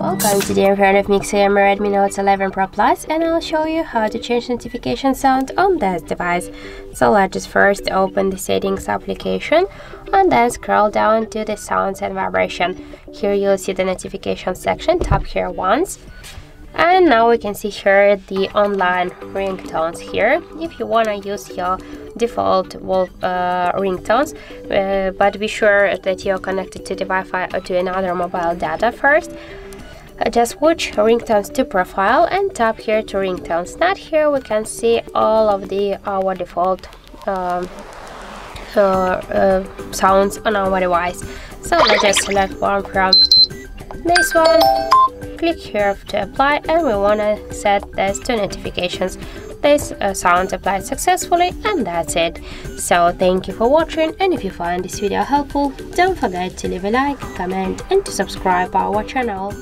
Welcome today I'm front of me Xiaomi Redmi Note 11 Pro Plus and I'll show you how to change notification sound on this device. So let's just first open the settings application and then scroll down to the sounds and vibration. Here you'll see the notification section, tap here once. And now we can see here the online ringtones here. If you want to use your default uh, ringtones, uh, but be sure that you're connected to the Wi-Fi or to another mobile data first. Uh, just switch ringtones to profile and tap here to ringtones. Now here we can see all of the our default um, uh, uh, sounds on our device. So let's just select one from this one, click here to apply and we want to set this to notifications. This uh, sound applied successfully and that's it. So thank you for watching and if you find this video helpful, don't forget to leave a like, comment and to subscribe our channel.